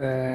Uh,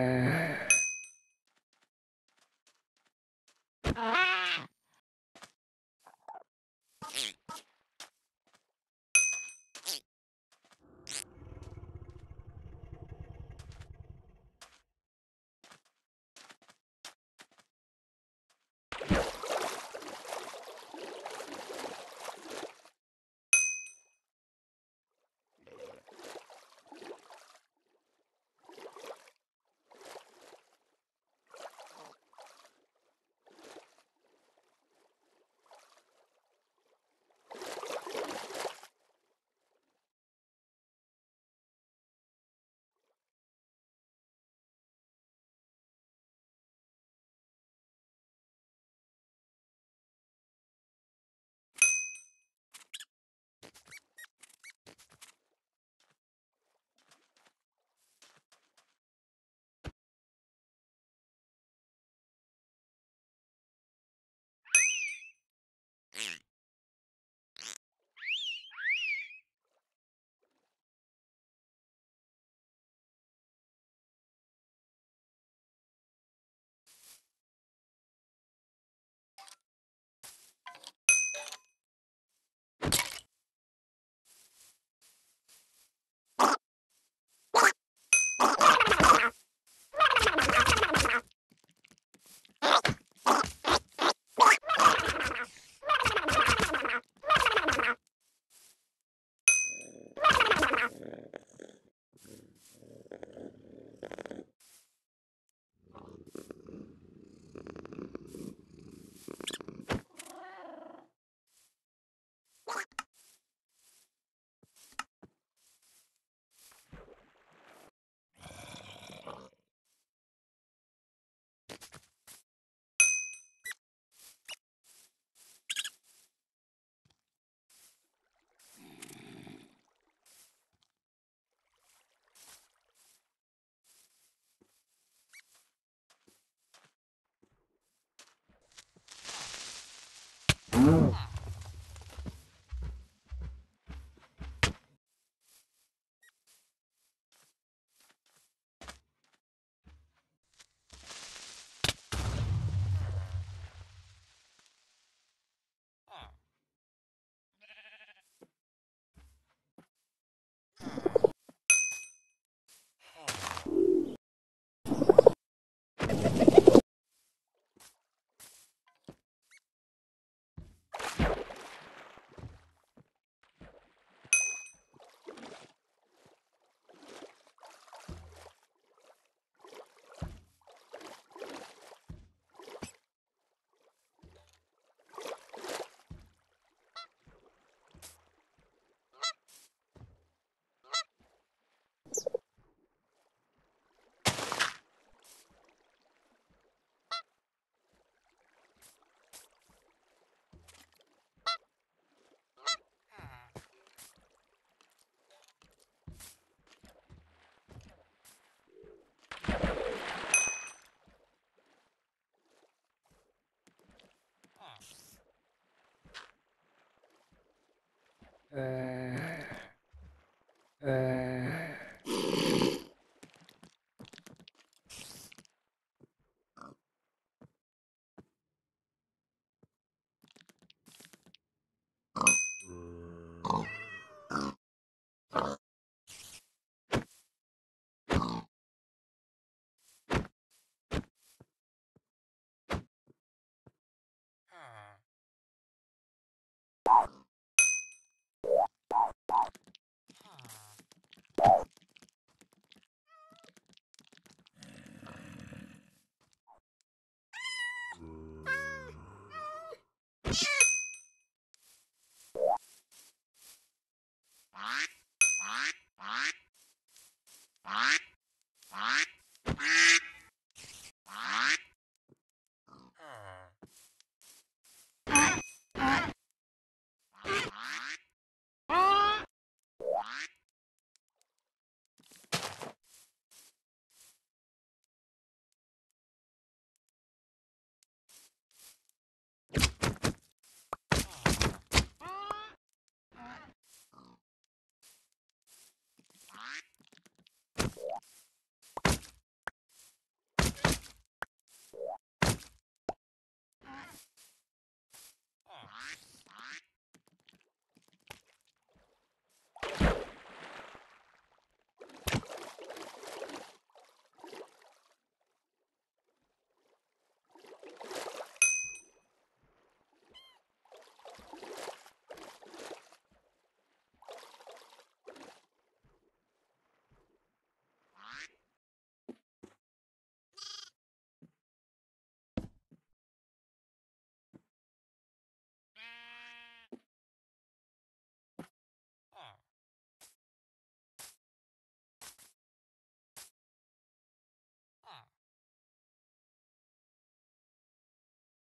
Uh.